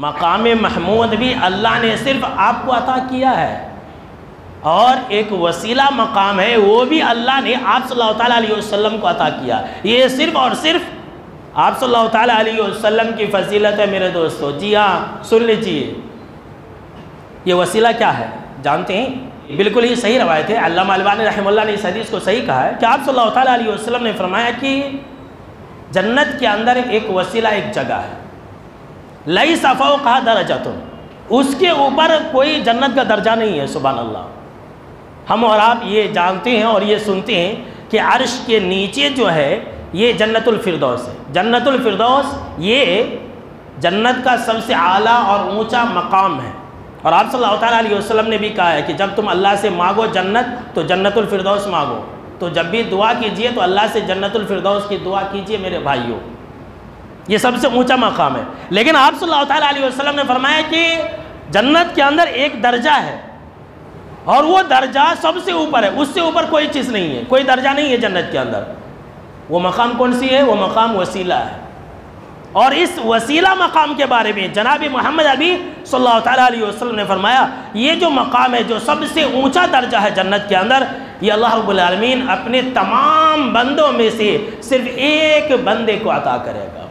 मकाम महमूद भी अल्लाह ने सिर्फ़ आपको अता किया है। और एक वसीला मकाम है, वो भी अल्लाह ने आप सल्लल्लाहु अलैहि वसल्लम को अता किया। ये सिर्फ़ और सिर्फ़ आप सल्लल्लाहु अलैहि वसल्लम की फजीलत है, मेरे दोस्तों। जी हाँ सुन लीजिए। ये वसीला क्या है? जानते हैं? बिल्कुल ही सही रवायत है। अल्लाह अलबानी रहमुल्लाह ने इस हदीस को सही कहा है कि आप सल्लल्लाहु अलैहि वसल्लम ने फरमाया कि जन्नत के अंदर एक वसीला, एक जगह है। लई सफ़ो कहा दर्जा तुम उसके ऊपर कोई जन्नत का दर्जा नहीं है सुबह अल्लाह हम और आप ये जानते हैं और ये सुनते हैं कि अर्श के नीचे जो है, ये जन्नतुल फिरदौस है। जन्नतुल फिरदौस, ये जन्नत का सबसे आला और ऊँचा मकाम है। और आप सल्लल्लाहु अलैहि वसल्लम ने भी कहा है कि जब तुम अल्लाह से मांगो जन्नत तो जन्नतुल फिरदौस मांगो। तो जब भी दुआ कीजिए तो अल्लाह से जन्नतुल फिरदौस की दुआ कीजिए मेरे भाइयों। ये सबसे ऊँचा मकाम है। लेकिन आप सल्लल्लाहु अलैहि वसल्लम ने फरमाया कि जन्नत के अंदर एक दर्जा है और वो दर्जा सबसे ऊपर है। उससे ऊपर कोई चीज़ नहीं है। कोई दर्जा नहीं है जन्नत के अंदर। वो मकाम कौन सी है? वो मकाम वसीला है। और इस वसीला मकाम के बारे में जनाब मोहम्मद अबी सल्लल्लाहु अलैहि वसल्लम ने फरमाया, ये जो मकाम है, जो सबसे ऊँचा दर्जा है जन्नत के अंदर, ये अल्लाह रब्बुल अपने तमाम बंदों में से सिर्फ़ एक बंदे को अता करेगा।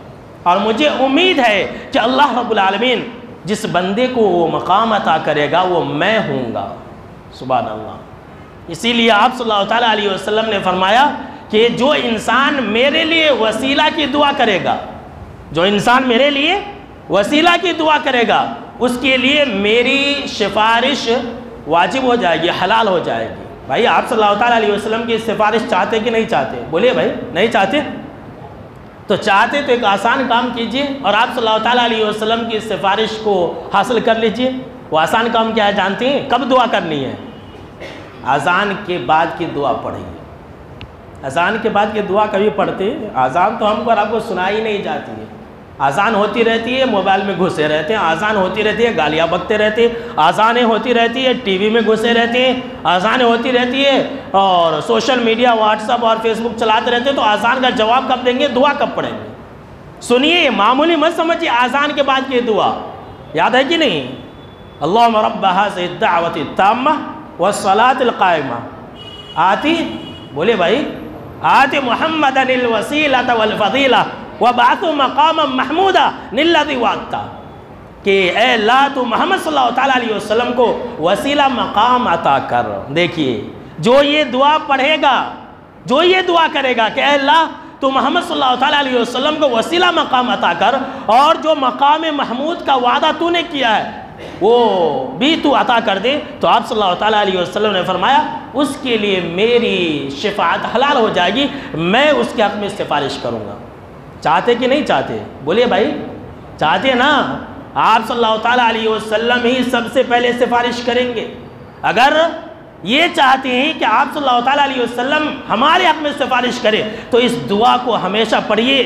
और मुझे उम्मीद है कि अल्लाह रब्बुल आलमीन जिस बंदे को वो मकाम अता करेगा, वो मैं हूँगा सुबह अल्लाह इसीलिए आप सल्लल्लाहु अलैहि वसल्लम ने फरमाया कि जो इंसान मेरे लिए वसीला की दुआ करेगा, जो इंसान मेरे लिए वसीला की दुआ करेगा, उसके लिए मेरी सिफारिश वाजिब हो जाएगी, हलाल हो जाएगी। भाई, आप सल्लल्लाहु अलैहि वसल्लम की सिफारिश चाहते कि नहीं चाहते? बोलिए भाई, नहीं चाहते? तो चाहते तो एक आसान काम कीजिए और आप सल्लल्लाहु अलैहि वसल्लम की सिफारिश को हासिल कर लीजिए। वो आसान काम क्या है जानते हैं? कब दुआ करनी है? अजान के बाद की दुआ पढ़िए। अजान के बाद की दुआ कभी पढ़ते अजान तो हमको और आपको सुनाई नहीं जाती है। आज़ान होती रहती है, मोबाइल में घुसे रहते हैं, आज़ान होती रहती है, गालियाँ बकते रहते हैं, आज़ानें होती रहती है, टीवी में घुसे रहते हैं, आज़ानें होती रहती है, और सोशल मीडिया व्हाट्सअप और फेसबुक चलाते रहते हैं तो आज़ान का जवाब कब देंगे? दुआ कब पढ़ेंगे? सुनिए मामूली मत समझिए, आज़ान के बाद की दुआ। याद है कि नहीं? अल्लाह मरबा से दावत तम व सलातमा आती? बोले भाई, आती मोहम्मद अनिल वसीला वलफ़ीला वह बात मकाम महमूदा नीलदी वागता कि ला तो मोहम्मद सल्लल्लाहु को वसीला मकाम अता कर। देखिए, जो ये दुआ पढ़ेगा, जो ये दुआ करेगा कि अल्लाह तो मोहम्मद सल्लल्लाहु अलैहि वसल्लम को वसीला मकाम अता कर। और जो मकाम महमूद का वादा तूने किया है, वो भी तू अता कर दे। तो आप सल्लल्लाहु अलैहि वसल्लम ने फरमाया, उसके लिए मेरी शिफात हलाल हो जाएगी, मैं उसके हक़ में सिफारिश करूँगा। चाहते कि नहीं चाहते? बोलिए भाई, चाहते ना? आप सल्लल्लाहु अलैहि वसल्लम ही सबसे पहले सिफारिश करेंगे। अगर ये चाहते हैं कि आप सल्लल्लाहु अलैहि वसल्लम हमारे हक में सिफारिश करें तो इस दुआ को हमेशा पढ़िए।